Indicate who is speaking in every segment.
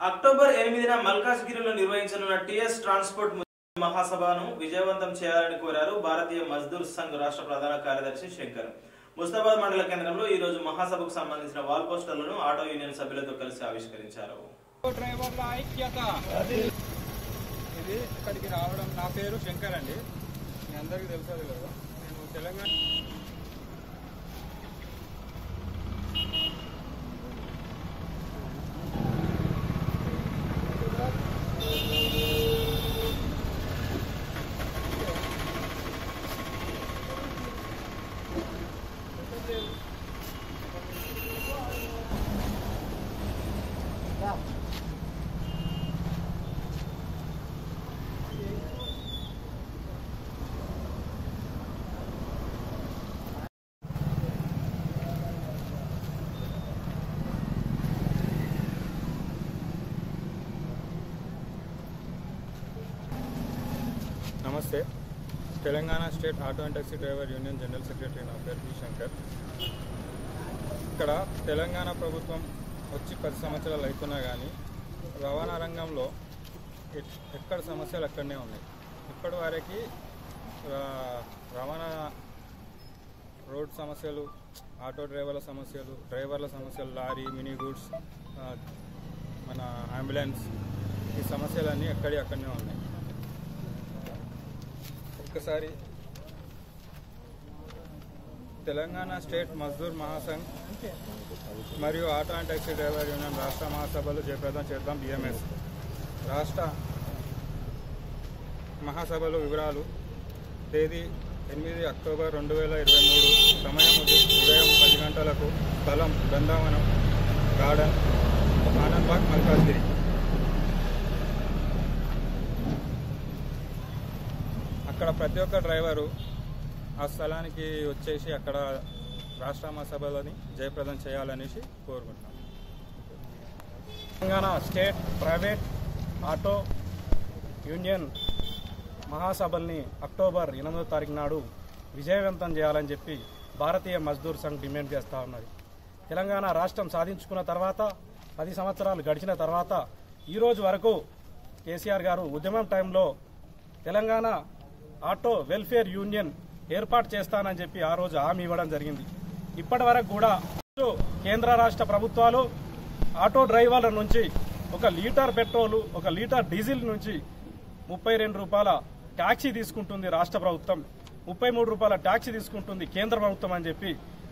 Speaker 1: October ఎనిమిదిన మల్కాజ్గిరిలో నిర్వహించనున్న టీఎస్ ట్రాన్స్పోర్ట్ మహాసభను విజయవంతం చేయాలని కోరారు భారతీయ మజ్దూర్ సంఘ్ రాష్ట్ర ప్రధాన కార్యదర్శి శంకర్. ముస్తాబాద్ మండల కేంద్రంలో ఈ రోజు మహాసభకు సంబంధించిన వాల్ పోస్టర్లను ఆటో యూనియన్ సభ్యులతో కలిసి ఆవిష్కరించారు.
Speaker 2: ఐక్యత. ఇది ఇక్కడికి రావడం నా పేరు శంకర్ అండి. మీ అందరికీ తెలుసు కదా. నేను తెలంగాణ నమస్తే. Telangana state auto and taxi driver union general secretary నా పేరు పి శంకర్. ఇక్కడ తెలంగాణ ప్రభుత్వం వచ్చి పది సంవత్సరాలు అవుతున్నా కానీ రవాణా రంగంలో ఎక్కడ సమస్యలు అక్కడనే ఉన్నాయి. ఇప్పటి వరకు రవాణా రోడ్ సమస్యలు ఆటో డ్రైవర్ల సమస్యలు డ్రైవర్ల సమస్యలు లారీ మినీ గూడ్స్ మన అంబులెన్స్ ఈ సమస్యలన్నీ ఎక్కడి అక్కడనే ఉన్నాయి. ఒక్కసారి తెలంగాణ స్టేట్ మజ్దూర్ మహాసంఘ్ మరియు auto and taxi driver union రాష్ట్ర మహాసభలు జయప్రదం చేద్దాం బిఎంఎస్. రాష్ట్ర మహాసభలు వివరాలు. తేదీ ఎనిమిది అక్టోబర్ రెండు వేల ఇరవై మూడు. సమయం ఉదయం పది గంటలకు స్థలం బృందావనం గార్డెన్ ఆనంద్బాగ్ మల్కాజ్గిరి. అక్కడ ప్రతి ఒక్క డ్రైవరు ఆ స్థలానికి వచ్చేసి అక్కడ రాష్ట్ర మహాసభలని జయప్రదం చేయాలనేసి కోరుకుంటున్నాం.
Speaker 3: Telangana state private auto union మహాసభల్ని October ఎనిమిదో తారీఖు నాడు విజయవంతం చేయాలని చెప్పి భారతీయ మజ్దూర్ సంఘ్ డిమాండ్ చేస్తూ ఉన్నది. తెలంగాణ రాష్ట్రం సాధించుకున్న తర్వాత పది సంవత్సరాలు గడిచిన తర్వాత ఈ రోజు వరకు కేసీఆర్ గారు ఉద్యమం టైంలో తెలంగాణ ఆటో వెల్ఫేర్ యూనియన్ ఏర్పాటు చేస్తానని చెప్పి ఆ రోజు హామీ ఇవ్వడం జరిగింది. ఇప్పటి వరకు కూడా కేంద్ర రాష్ట్ర ప్రభుత్వాలు ఆటో డ్రైవర్ల నుంచి ఒక లీటర్ పెట్రోలు ఒక లీటర్ డీజిల్ నుంచి ముప్పై రెండు రూపాయల ట్యాక్సీ తీసుకుంటుంది రాష్ట్ర ప్రభుత్వం. ముప్పై మూడు రూపాయల ట్యాక్సీ తీసుకుంటుంది కేంద్ర ప్రభుత్వం అని చెప్పి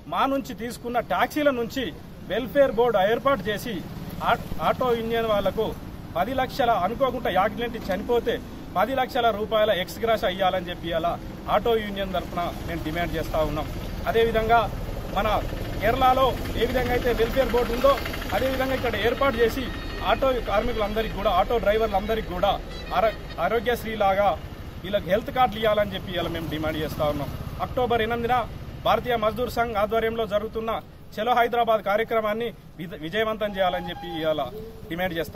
Speaker 3: మా నుంచి తీసుకున్న ట్యాక్సీల నుంచి వెల్ఫేర్ బోర్డు ఏర్పాటు చేసి ఆ- ఆటో యూనియన్ వాళ్ళకు పది లక్షల అనుకోకుండా యాక్సిడెంట్ చనిపోతే పది లక్షల రూపాయల ఎక్స్గ్రాష్ అయ్యాలని చెప్పి అలా ఆటో యూనియన్ తరఫున మేము డిమాండ్ చేస్తూ ఉన్నాం. అదేవిధంగా మన కేరళలో ఏ విధంగా అయితే వెల్ఫేర్ బోర్డు ఉందో అదేవిధంగా ఇక్కడ ఏర్పాటు చేసి ఆటో కార్మికులందరికీ కూడా ఆటో డ్రైవర్లందరికీ కూడా ఆరో ఆరోగ్యశ్రీ లాగా వీళ్ళకి హెల్త్ కార్డులు ఇవ్వాలని చెప్పి ఇలా మేము డిమాండ్ చేస్తా ఉన్నాం. అక్టోబర్ ఎనిమిదిన భారతీయ మజ్దూర్ సంఘ్ ఆధ్వర్యంలో జరుగుతున్న చలో హైదరాబాద్ కార్యక్రమాన్ని విజ- విజయవంతం చేయాలని చెప్పి ఇవాళ డిమాండ్ చేస్తాం